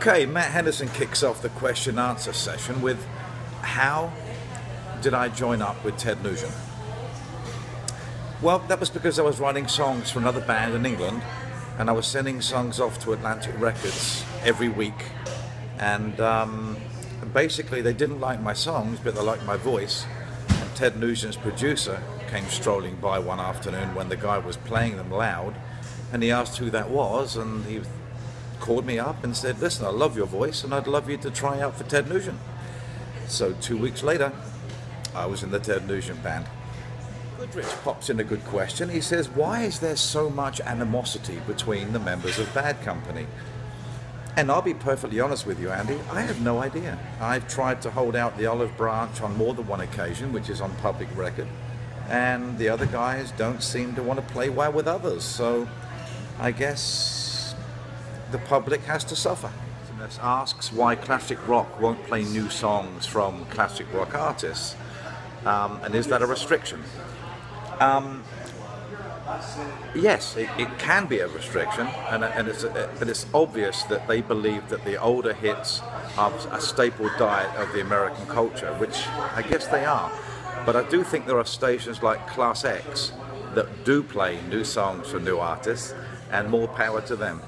Okay, Matt Henderson kicks off the question answer session with How did I join up with Ted Nugent? Well, that was because I was writing songs for another band in England and I was sending songs off to Atlantic Records every week. And um, basically, they didn't like my songs, but they liked my voice. And Ted Nugent's producer came strolling by one afternoon when the guy was playing them loud and he asked who that was and he called me up and said, Listen, I love your voice and I'd love you to try out for Ted Nugent. So two weeks later, I was in the Ted Nugent band. Goodrich pops in a good question. He says, Why is there so much animosity between the members of Bad Company? And I'll be perfectly honest with you, Andy, I have no idea. I've tried to hold out the olive branch on more than one occasion, which is on public record, and the other guys don't seem to want to play well with others. So I guess the public has to suffer. Asks why classic rock won't play new songs from classic rock artists, um, and is that a restriction? Um, yes, it, it, can be a restriction, and, and it's, but it's obvious that they believe that the older hits are a staple diet of the American culture, which I guess they are. But I do think there are stations like Class X that do play new songs from new artists, and more power to them.